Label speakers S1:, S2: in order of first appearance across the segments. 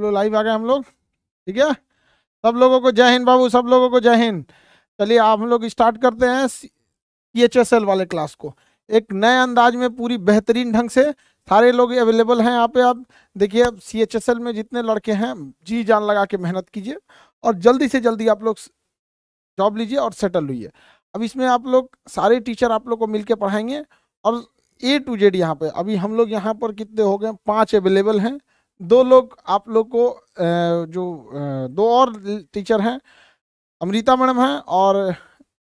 S1: लोग लाइव आ गए हम लोग। ठीक है? सब लोगों को जय हिंद बाबू, सब लोगों को जय हिंद। चलिए, आप लोग स्टार्ट करते हैं सी एच एस एल वाले क्लास को। एक नए अंदाज में पूरी बेहतरीन ढंग से सारे लोग अवेलेबल हैं यहाँ पे। आप देखिए सी एच एस एल में जितने लड़के हैं, जी जान लगा के मेहनत कीजिए और जल्दी से जल्दी आप लोग जॉब लीजिए और सेटल हुई अब इसमें आप लोग, सारे टीचर आप लोग को मिलके पढ़ाएँगे और ए टू जेड यहाँ पे। अभी हम लोग यहाँ पर कितने हो गए पाँच अवेलेबल हैं। दो लोग आप लोग को जो दो और टीचर हैं अमृता मैडम हैं और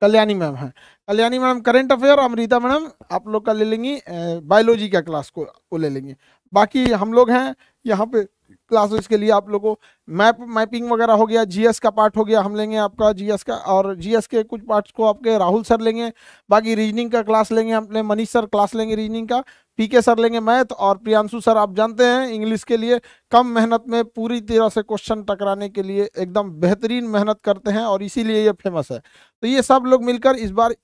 S1: कल्याणी मैम हैं। Kalyani madam current affair Amrita madam आप लोग का ले लेंगी बायोलॉजी का क्लास को, वो ले लेंगे। बाकी हम लोग हैं यहाँ पे क्लासेस के लिए आप लोगों मैप मैपिंग वगैरह हो गया जीएस का पार्ट हो गया, हम लेंगे आपका जीएस का और जीएस के कुछ पार्ट्स को आपके राहुल सर लेंगे, बाकी रीजनिंग का क्लास लेंगे अपने मनीष सर क्लास लेंगे रीजनिंग का पीके सर लेंगे मैथ और प्रियांशु सर आप जानते हैं इंग्लिश के लिए कम मेहनत में पूरी तरह से क्वेश्चन टकराने के लिए एकदम बेहतरीन मेहनत करते हैं और इसीलिए ये फ़ेमस है। तो ये सब लोग मिलकर इस बार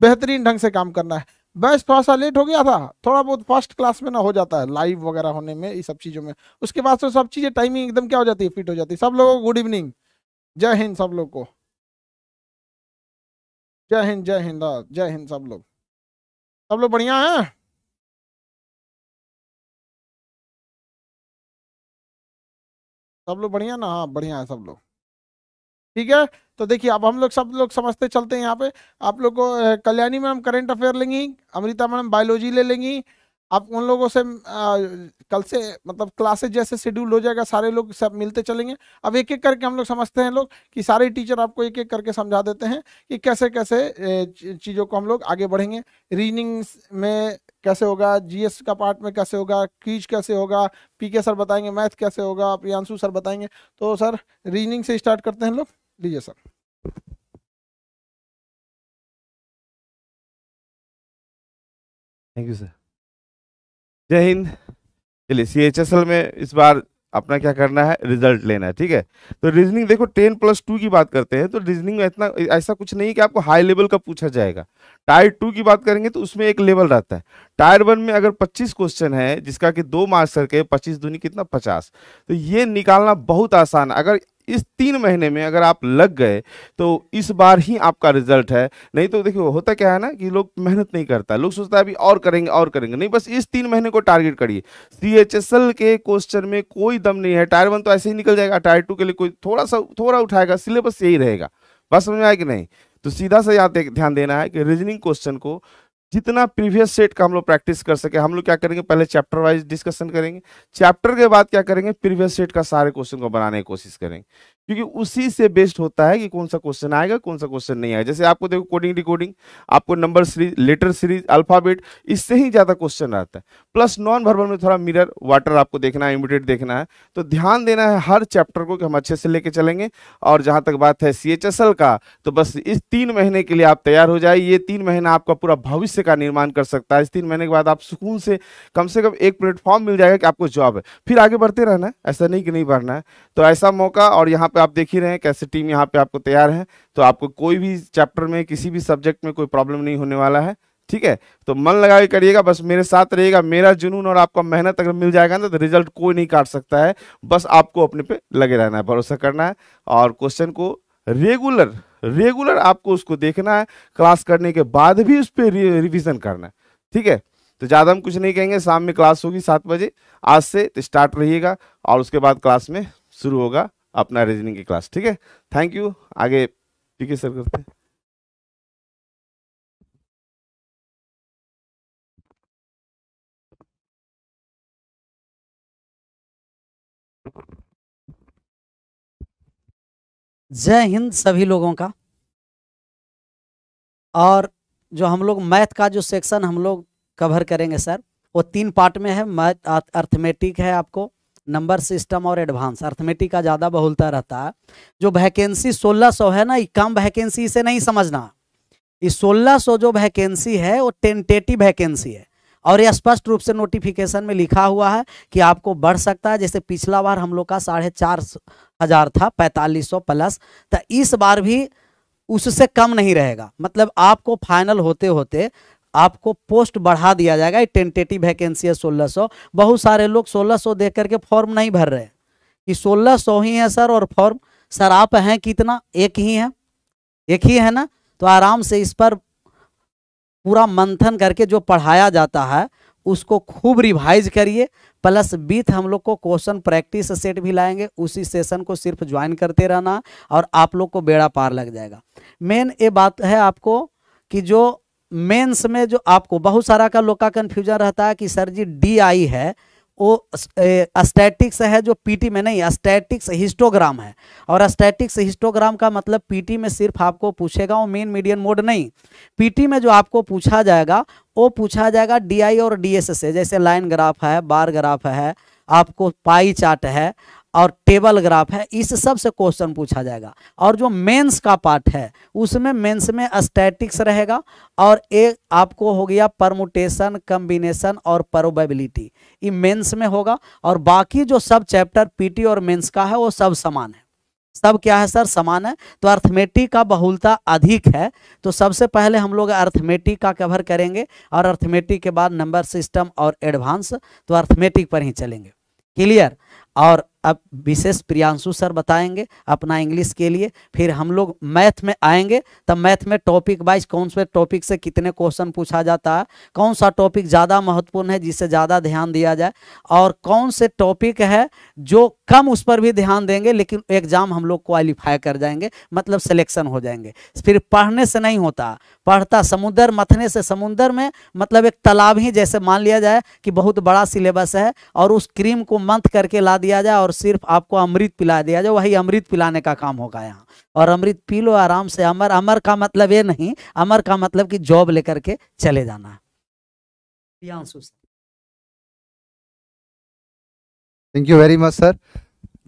S1: बेहतरीन ढंग से काम करना है। बैच थोड़ा सा लेट हो गया था। थोड़ा बहुत फ़र्स्ट क्लास में ना हो जाता है लाइव वगैरह होने में ये सब चीज़ों में। उसके बाद तो सब चीज़ें टाइमिंग एकदम क्या हो जाती है फिट हो जाती है। सब लोगों को गुड इवनिंग जय हिंद सब लोग को। जय हिंद जय हिंद हाँ, जय हिंद सब लोग। सब लोग बढ़िया हैं? सब लोग बढ़िया ना? हाँ बढ़िया है सब लोग। ठीक है? तो देखिए अब हम लोग सब लोग समझते चलते हैं यहाँ पे। आप लोग को कल्याणी मैम करेंट अफेयर लेंगी अमृता मैम बायोलॉजी ले लेंगी। आप उन लोगों से आ, कल से मतलब क्लासेज जैसे शेड्यूल हो जाएगा सारे लोग सब मिलते चलेंगे। अब एक एक करके हम लोग समझते हैं लोग कि सारे टीचर आपको एक एक करके समझा देते हैं कि कैसे कैसे चीज़ों को हम लोग आगे बढ़ेंगे। रीजनिंग में कैसे होगा जीएस का पार्ट में कैसे होगा क्रीज कैसे होगा पीके सर बताएँगे मैथ कैसे होगा प्रियांशु सर बताएँगे। तो सर रीजनिंग से स्टार्ट करते हैं लोग। लीजिए सर।
S2: थैंक यू सर जय हिंद। चलिए सी एच एस एल में इस बार अपना क्या करना है? रिज़ल्ट लेना है, ठीक है? तो रीजनिंग देखो टेन प्लस टू की बात करते हैं तो रीजनिंग में इतना, ऐसा कुछ नहीं कि आपको हाई लेवल का पूछा जाएगा। टायर टू की बात करेंगे तो उसमें एक लेवल रहता है। टायर वन में अगर 25 क्वेश्चन है, जिसका कि दो मार्क्स करके 25 दूनी कितना? 50 तो ये निकालना बहुत आसान है। अगर इस तीन महीने में अगर आप लग गए तो इस बार ही आपका रिज़ल्ट है। नहीं तो देखिए, होता क्या है ना कि लोग मेहनत नहीं करता, लोग सोचता है अभी और करेंगे और करेंगे। नहीं, बस इस तीन महीने को टारगेट करिए। सीएचएसएल के क्वेश्चन में कोई दम नहीं है। टायर वन तो ऐसे ही निकल जाएगा, टायर टू के लिए कोई थोड़ा सा थोड़ा उठाएगा, सिलेबस यही रहेगा। बस समझ में आया कि नहीं? तो सीधा सा यहाँ ध्यान देना है कि रीजनिंग क्वेश्चन को जितना प्रीवियस सेट का हम लोग प्रैक्टिस कर सके, हम लोग क्या करेंगे, पहले चैप्टर वाइज डिस्कशन करेंगे। चैप्टर के बाद क्या करेंगे, प्रीवियस सेट का सारे क्वेश्चन को बनाने की कोशिश करेंगे। क्योंकि उसी से बेस्ड होता है कि कौन सा क्वेश्चन आएगा कौन सा क्वेश्चन नहीं आएगा। जैसे आपको देखो कोडिंग डिकोडिंग आपको number series letter series alphabet इससे ही ज़्यादा क्वेश्चन आता है। प्लस नॉन वर्बल में थोड़ा मिरर वाटर आपको देखना है इमिडिएट देखना है। तो ध्यान देना है हर चैप्टर को कि हम अच्छे से लेके चलेंगे। और जहाँ तक बात है सीएचएसएल का तो बस इस तीन महीने के लिए आप तैयार हो जाए ये तीन महीना आपका पूरा भविष्य का निर्माण कर सकता है। इस तीन महीने के बाद आप सुकून से कम से कम एक प्लेटफॉर्म मिल जाएगा कि आपको जॉब है। फिर आगे बढ़ते रहना है। ऐसा नहीं कि नहीं बढ़ना है। तो ऐसा मौका और यहाँ आप देख ही रहे हैं कैसे टीम यहाँ पे आपको तैयार है। तो आपको कोई भी चैप्टर में, किसी भी सब्जेक्ट में कोई प्रॉब्लम नहीं होने वाला है, ठीक है? तो मन लगा के करिएगा, बस मेरे साथ रहेगा मेरा जुनून और आपका मेहनत अगर मिल जाएगा ना तो रिज़ल्ट कोई नहीं काट सकता है। बस आपको अपने पे लगे रहना है, भरोसा करना है और क्वेश्चन को रेगुलर रेगुलर आपको उसको देखना है, क्लास करने के बाद भी उस पर रिविजन करना है, ठीक है? तो ज़्यादा हम कुछ नहीं कहेंगे, शाम में क्लास होगी सात बजे, आज से तो स्टार्ट रहिएगा और उसके बाद क्लास में शुरू होगा। अपना रीजनिंग की क्लास ठीक है? थैंक यू आगे पीके सर करते हैं।
S3: जय हिंद सभी लोगों का। और जो हम लोग मैथ का जो सेक्शन हम लोग कवर करेंगे सर वो तीन पार्ट में है। मैथ अर्थमेटिक है आपको। नंबर सिस्टम और एडवांस, अर्थमेटिक का ज़्यादा बहुलता रहता। है जो वैकेंसी 1600 है ना, ये कम वैकेंसी इसे नहीं समझना। ये 1600 जो वैकेंसी है, वो टेंटेटिव वैकेंसी है। और ये स्पष्ट रूप से नोटिफिकेशन में लिखा हुआ है कि आपको बढ़ सकता है। जैसे पिछला बार हम लोग का साढ़े चार हज़ार था, पैंतालीस सौ प्लस तो इस बार भी उससे कम नहीं रहेगा। मतलब आपको फाइनल होते होते आपको पोस्ट बढ़ा दिया जाएगा। टेंटेटिव वैकेंसी है 1600 बहुत सारे लोग 1600 देख करके फॉर्म नहीं भर रहे। कि सोलह सौ ही है सर और फॉर्म सर आप हैं कितना? एक ही है। एक ही है ना? तो आराम से इस पर पूरा मंथन करके जो पढ़ाया जाता है, उसको खूब रिवाइज करिए। प्लस बीथ हम लोग को क्वेश्चन प्रैक्टिस सेट भी लाएँगे। उसी सेशन को सिर्फ़ ज्वाइन करते रहना और आप लोग को बेड़ा पार लग जाएगा। मेन ये बात है आपको कि जो मेंस में जो आपको बहुत सारा का लोग का कन्फ्यूज़न रहता है कि सर जी डी आई है, वो स्टैटिक्स है जो पीटी में नहीं स्टैटिक्स हिस्टोग्राम है। और स्टैटिक्स हिस्टोग्राम का मतलब पीटी में सिर्फ़ आपको पूछेगा, वो मेन मीडियन मोड नहीं। पीटी में जो आपको पूछा जाएगा, वो पूछा जाएगा डीआई और डीएस से। जैसे लाइन ग्राफ है बार ग्राफ है, आपको पाई चार्ट है और टेबल ग्राफ है, इस सबसे क्वेश्चन पूछा जाएगा। और जो मेंस का पार्ट है, उसमें मेंस में स्टैटिक्स रहेगा और एक आपको हो गया परमुटेशन कम्बिनेशन और प्रोबेबिलिटी ये मेंस में होगा और बाकी जो सब चैप्टर पीटी और मेंस का है, वो सब समान है। सब क्या है सर? समान है। तो अर्थमेटिक का बहुलता अधिक है। तो सबसे पहले हम लोग अर्थमेटिक का कवर करेंगे और अर्थमेटिक के बाद नंबर सिस्टम और एडवांस तो अर्थमेटिक पर ही चलेंगे। क्लियर और अब विशेष प्रियांशु सर बताएँगे अपना इंग्लिश के लिए, फिर हम लोग मैथ में आएँगे, तब मैथ में टॉपिक वाइज कौन से टॉपिक से कितने क्वेश्चन पूछा जाता है, कौन सा टॉपिक ज़्यादा महत्वपूर्ण है जिससे ज़्यादा ध्यान दिया जाए, और कौन से टॉपिक है जो कम उस पर भी ध्यान देंगे, लेकिन एग्ज़ाम हम लोग क्वालिफाई कर जाएँगे मतलब सिलेक्शन हो जाएँगे। फिर पढ़ने से नहीं होता, पढ़ता समुद्र, मथने से समुद्र में मतलब एक तालाब ही जैसे मान लिया जाए कि बहुत बड़ा सिलेबस है, और उस क्रीम को मंथ करके ला दिया जाए और सिर्फ़ आपको अमृत पिला दिया जाए, वही अमृत पिलाने का काम होगा यहाँ। और अमृत पी लो आराम से, अमर अमर का मतलब ये नहीं, अमर का मतलब कि जॉब लेकर के चले जाना।
S4: Thank you very much sir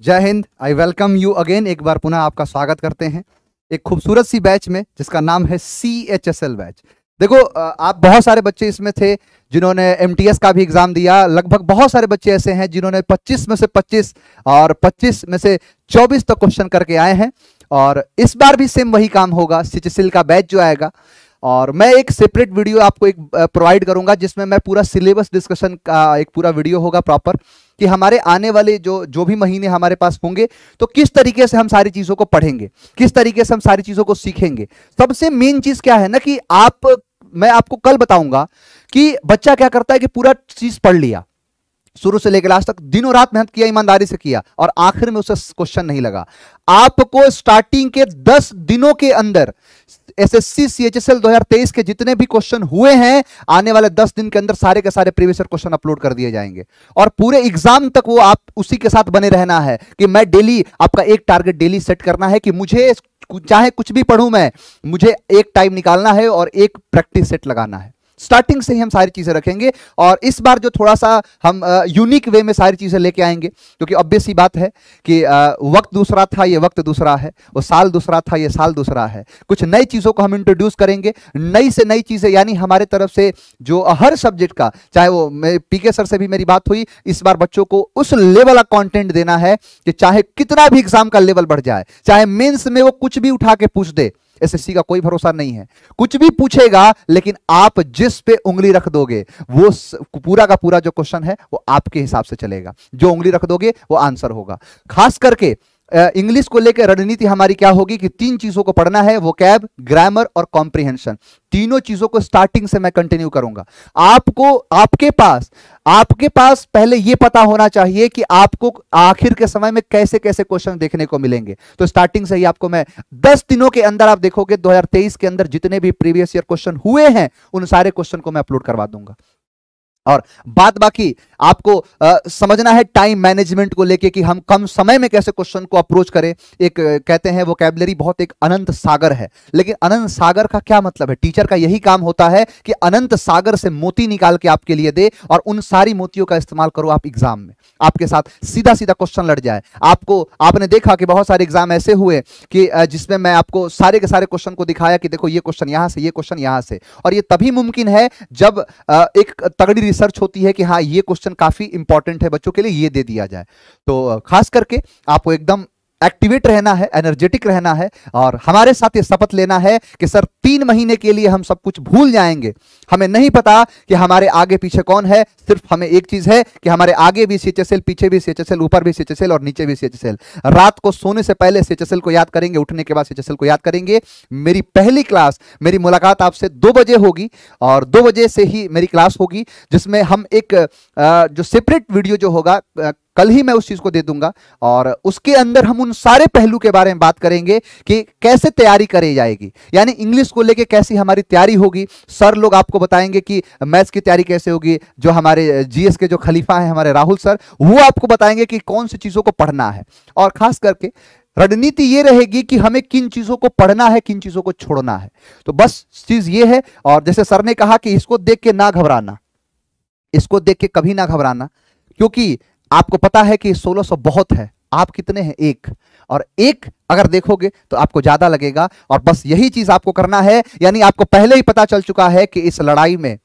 S4: जय हिंद आई वेलकम यू अगेन एक बार पुनः आपका स्वागत करते हैं। एक खूबसूरत सी बैच में, जिसका नाम है C H S L batch. देखो आप बहुत सारे बच्चे इसमें थे जिन्होंने MTS का भी एग्ज़ाम दिया। लगभग बहुत सारे बच्चे ऐसे हैं जिन्होंने 25 में से 25 और 25 में से 24 तक क्वेश्चन करके आए हैं। और इस बार भी सेम वही काम होगा। सिचसिल का बैच जो आएगा। और मैं एक सेपरेट वीडियो आपको एक प्रोवाइड करूँगा जिसमें मैं पूरा सिलेबस डिस्कशन का एक पूरा वीडियो होगा प्रॉपर कि हमारे आने वाले जो जो भी महीने हमारे पास होंगे तो किस तरीके से हम सारी चीज़ों को पढ़ेंगे, किस तरीके से हम सारी चीज़ों को सीखेंगे। सबसे मेन चीज़ क्या है ना कि आप मैं आपको कल बताऊँगा कि बच्चा क्या करता है कि पूरा चीज़ पढ़ लिया। शुरू से लेकर लास्ट तक दिनों रात मेहनत किया, ईमानदारी से किया और आखिर में उसे क्वेश्चन नहीं लगा। आपको स्टार्टिंग के 10 दिनों के अंदर एसएससी सीएचएसएल 2023 के जितने भी क्वेश्चन हुए हैं, आने वाले 10 दिन के अंदर सारे के सारे प्रीवियस क्वेश्चन अपलोड कर दिए जाएँगे। और पूरे एग्ज़ाम तक वो आप उसी के साथ बने रहना है कि मैं डेली आपका एक टारगेट डेली सेट करना है कि मुझे चाहे कुछ भी पढ़ूं मैं, मुझे एक टाइम निकालना है और एक प्रैक्टिस सेट लगाना है। स्टार्टिंग से ही हम सारी चीज़ें रखेंगे और इस बार जो थोड़ा सा हम यूनिक वे में सारी चीज़ें लेके आएँगे, क्योंकि ऑब्वियस ही बात है कि वक्त दूसरा था, ये वक्त दूसरा है, वो साल दूसरा था, ये साल दूसरा है। कुछ नई चीज़ों को हम इंट्रोड्यूस करेंगे, नई से नई चीज़ें, यानी हमारे तरफ़ से जो हर सब्जेक्ट का, चाहे वो पीके सर से भी मेरी बात हुई, इस बार बच्चों को उस लेवल का कॉन्टेंट देना है कि चाहे कितना भी एग्ज़ाम का लेवल बढ़ जाए, चाहे मेन्स में वो कुछ भी उठा के पूछ दे एसएससी का कोई भरोसा नहीं है। कुछ भी पूछेगा, लेकिन आप जिस पे उंगली रख दोगे, वो पूरा का पूरा जो क्वेश्चन है, वो आपके हिसाब से चलेगा। जो उंगली रख दोगे, वो आंसर होगा। खास करके इंग्लिश को लेकर रणनीति हमारी क्या होगी कि तीन चीज़ों को पढ़ना है वो कैब ग्रामर और कॉम्प्रिहेंशन तीनों चीज़ों को स्टार्टिंग से मैं कंटिन्यू करूँगा। आपको, आपके पास आपके पास पहले यह पता होना चाहिए कि आपको आखिर के समय में कैसे कैसे क्वेश्चन देखने को मिलेंगे। तो स्टार्टिंग से ही आपको मैं दस दिनों के अंदर आप देखोगे 2023 के अंदर जितने भी प्रीवियस ईयर क्वेश्चन हुए हैं, उन सारे क्वेश्चन को मैं अपलोड करवा दूँगा। और बात बाकी आपको आ, समझना है टाइम मैनेजमेंट को लेके कि हम कम समय में कैसे क्वेश्चन को अप्रोच करें। एक कहते हैं वो कैबलरी बहुत एक अनंत सागर है। लेकिन अनंत सागर का क्या मतलब है? टीचर का यही काम होता है कि अनंत सागर से मोती निकाल के आपके लिए दे और उन सारी मोतियों का इस्तेमाल करो आप एग्ज़ाम में। आपके साथ सीधा सीधा क्वेश्चन लड़ जाए। आपको आपने देखा कि बहुत सारे एग्ज़ाम ऐसे हुए कि जिसमें मैं आपको सारे के सारे क्वेश्चन को दिखाया कि देखो ये क्वेश्चन यहाँ से ये क्वेश्चन यहाँ से। और ये तभी मुमकिन है जब एक तगड़ी रिसर्च होती है कि हाँ ये क्वेश्चन काफ़ी इंपॉर्टेंट है, बच्चों के लिए ये दे दिया जाए। तो खास करके आपको एकदम एक्टिवेट रहना है एनर्जेटिक रहना है और हमारे साथ ये शपथ लेना है कि सर, तीन महीने के लिए हम सब कुछ भूल जाएँगे। हमें नहीं पता कि हमारे आगे पीछे कौन है, सिर्फ़ हमें एक चीज़ है कि हमारे आगे भी सी पीछे भी सीएचएसएल ऊपर भी सी और नीचे भी सीएचएसएल रात को सोने से पहले सी को याद करेंगे, उठने के बाद सी को याद करेंगे। मेरी पहली क्लास मेरी मुलाकात आपसे दो बजे होगी और दो बजे से ही मेरी क्लास होगी, जिसमें हम एक जो सेपरेट वीडियो जो होगा कल ही मैं उस चीज़ को दे दूँगा। और उसके अंदर हम उन सारे पहलू के बारे में बात करेंगे कि कैसे तैयारी करी जाएगी। यानी इंग्लिश को लेके कैसी हमारी तैयारी होगी। सर लोग आपको बताएँगे कि मैथ्स की तैयारी कैसे होगी। जो हमारे जीएस के जो खलीफा हैं हमारे राहुल सर, वो आपको बताएँगे कि कौन सी चीज़ों को पढ़ना है। और खास करके रणनीति ये रहेगी कि हमें किन चीज़ों को पढ़ना है, किन चीज़ों को छोड़ना है। तो बस चीज़ ये है। और जैसे सर ने कहा कि इसको देख के ना घबराना। इसको देख के कभी ना घबराना। क्योंकि आपको पता है कि 1600 बहुत है। आप कितने हैं? एक। और एक अगर देखोगे तो आपको ज़्यादा लगेगा। और बस यही चीज़ आपको करना है, यानी आपको पहले ही पता चल चुका है कि इस लड़ाई में,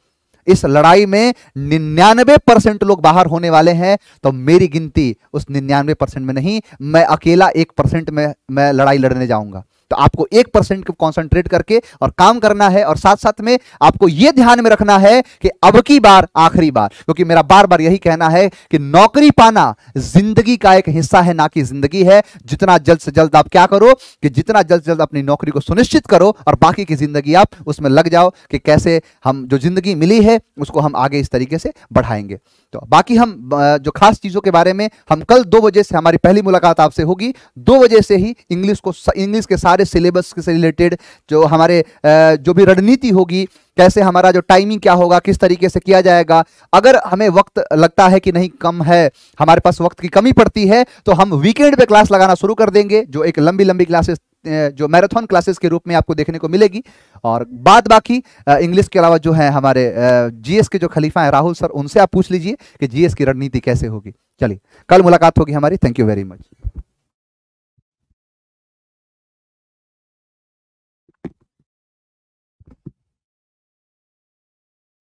S4: इस लड़ाई में निन्यानवे परसेंट लोग बाहर होने वाले हैं। तो मेरी गिनती उस निन्यानवे परसेंट में नहीं, मैं अकेला एक परसेंट में, मैं लड़ाई लड़ने जाऊँगा। तो आपको एक परसेंट को कॉन्सेंट्रेट करके और काम करना है और साथ साथ में आपको यह ध्यान में रखना है कि अब की बार, आखिरी बार। क्योंकि मेरा बार बार यही कहना है कि नौकरी पाना ज़िंदगी का एक हिस्सा है, ना कि ज़िंदगी है। जितना जल्द से जल्द आप क्या करो कि जितना जल्द से जल्द अपनी नौकरी को सुनिश्चित करो और बाकी की ज़िंदगी आप उसमें लग जाओ कि कैसे हम, जो ज़िंदगी मिली है, उसको हम आगे इस तरीके से बढ़ाएँगे। तो बाकी हम जो खास चीज़ों के बारे में हम कल दो बजे से, हमारी पहली मुलाकात आपसे होगी। दो बजे से ही इंग्लिश को इंग्लिश के सारे सिलेबस से रिलेटेड जो हमारे जो भी रणनीति होगी, कैसे हमारा जो टाइमिंग क्या होगा, किस तरीके से किया जाएगा, अगर हमें वक्त लगता है कि नहीं कम है, हमारे पास वक्त की कमी पड़ती है तो हम वीकेंड पे क्लास लगाना शुरू कर देंगे, जो एक लंबी लंबी क्लासेस जो मैराथन क्लासेस के रूप में आपको देखने को मिलेगी। और बाद बाकी इंग्लिश के अलावा जो है हमारे जीएस के जो खलीफा हैं राहुल सर, उनसे आप पूछ लीजिए कि जीएस की रणनीति कैसे होगी। चलिए, कल मुलाकात होगी हमारी। थैंक यू वेरी मच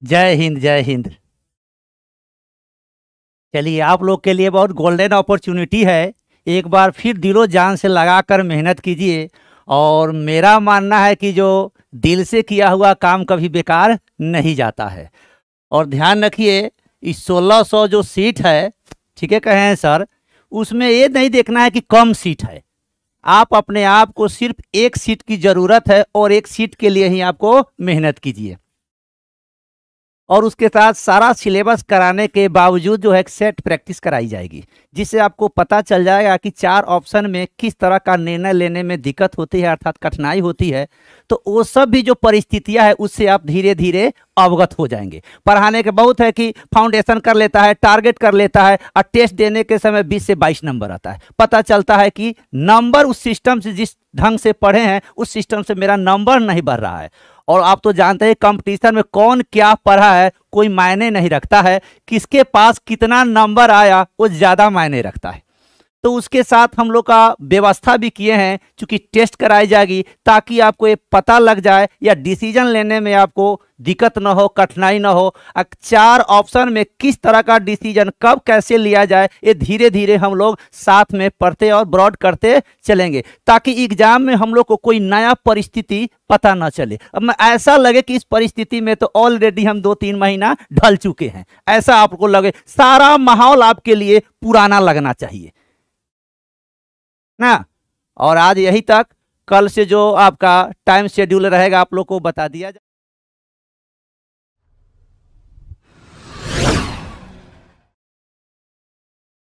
S5: जय हिंद जय हिंद। चलिए, आप लोग के लिए बहुत गोल्डन अपॉर्चुनिटी है। एक बार फिर दिलो जान से लगाकर मेहनत कीजिए। और मेरा मानना है कि जो दिल से किया हुआ काम कभी बेकार नहीं जाता है। और ध्यान रखिए, इस सोलह सौ जो सीट है, ठीक है, कहे सर, उसमें ये नहीं देखना है कि कम सीट है। आप अपने आप को सिर्फ़ एक सीट की ज़रूरत है और एक सीट के लिए ही आपको मेहनत कीजिए। और उसके साथ सारा सिलेबस कराने के बावजूद जो है सेट प्रैक्टिस कराई जाएगी, जिससे आपको पता चल जाएगा कि चार ऑप्शन में किस तरह का निर्णय लेने में दिक्कत होती है अर्थात कठिनाई होती है। तो वो सब भी जो परिस्थितियाँ है, उससे आप धीरे धीरे अवगत हो जाएँगे। पढ़ाने के बहुत है कि फाउंडेशन कर लेता है टारगेट कर लेता है, और टेस्ट देने के समय 20 से 22 नंबर आता है। पता चलता है कि नंबर उस सिस्टम से जिस ढंग से पढ़े हैं, उस सिस्टम से मेरा नंबर नहीं बढ़ रहा है। और आप तो जानते हैं कंपटीशन में कौन क्या पढ़ा है, कोई मायने नहीं रखता है, किसके पास कितना नंबर आया, वो ज़्यादा मायने रखता है। तो उसके साथ हम लोग का व्यवस्था भी किए हैं क्योंकि टेस्ट कराई जाएगी, ताकि आपको ये पता लग जाए या डिसीज़न लेने में आपको दिक्कत ना हो, कठिनाई ना हो चार ऑप्शन में किस तरह का डिसीज़न कब कैसे लिया जाए, ये धीरे धीरे हम लोग साथ में पढ़ते और ब्रॉड करते चलेंगे, ताकि एग्ज़ाम में हम लोग को कोई नया परिस्थिति पता ना चले। अब मैं ऐसा लगे कि इस परिस्थिति में तो ऑलरेडी हम दो तीन महीना ढल चुके हैं, ऐसा आपको लगे, सारा माहौल आपके लिए पुराना लगना चाहिए। ना? और आज यही तक, कल से जो आपका टाइम शेड्यूल रहेगा, आप लोग को बता दिया